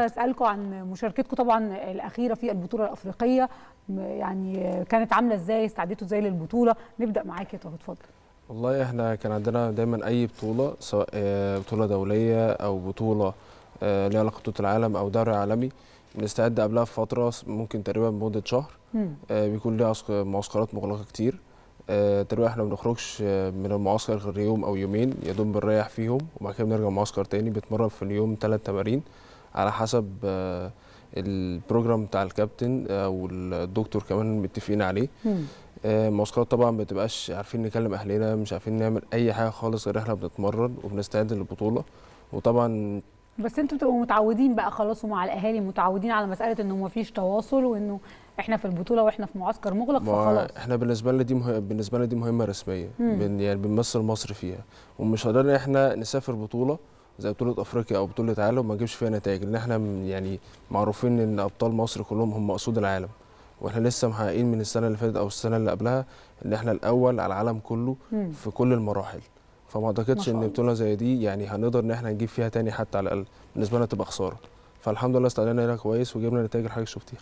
أسألكم عن مشاركتكم طبعا الأخيرة في البطولة الأفريقية. يعني كانت عاملة إزاي؟ استعدتوا إزاي للبطولة؟ نبدأ معاك يا طه اتفضل. والله إحنا كان عندنا دايما أي بطولة سواء آه، بطولة دولية أو بطولة آه، ليها علاقة بطولة العالم أو دوري عالمي بنستعد قبلها بفترة ممكن تقريبا مدة شهر. آه، بيكون ليها عسك- معسكرات مغلقة كتير. تقريبا إحنا ما بنخرجش من المعسكر غير يوم أو يومين يا دوب بنريح فيهم وبعد كده بنرجع معسكر تاني بنتمرن في اليوم ثلاث تمارين. على حسب آه، البروجرام بتاع الكابتن آه، والدكتور كمان متفقين عليه. مم. آه، طبعا ما بتبقاش عارفين نكلم أهلنا مش عارفين نعمل أي حاجة خالص غير إحنا بنتمرن وبنستعد للبطولة. وطبعا بس أنتوا بتبقوا متعودين بقى خلاص ومع الأهالي متعودين على مسألة إنه ما فيش تواصل وإنه إحنا في البطولة وإحنا في معسكر مغلق فخلاص. إحنا بالنسبة لنا دي مه... بالنسبة لنا دي مهمة رسميه. بن... يعني بنمثل مصر فيها. ومش قادرين إحنا نسافر بطولة زي بطولة أفريقيا أو بطولة عالم وما نجيبش فيها نتائج لأن إحنا يعني معروفين إن أبطال مصر كلهم هم اسود العالم وإحنا لسه محققين من السنة اللي فاتت أو السنة اللي قبلها إن إحنا الأول على العالم كله مم. في كل المراحل فما أعتقدش ما إن. بطولة زي دي يعني هنقدر إن إحنا نجيب فيها تاني حتى على الأقل بالنسبة لنا تبقى خسارة فالحمد لله استعدينا لها كويس وجبنا نتائج اللي حضرتك شفتيها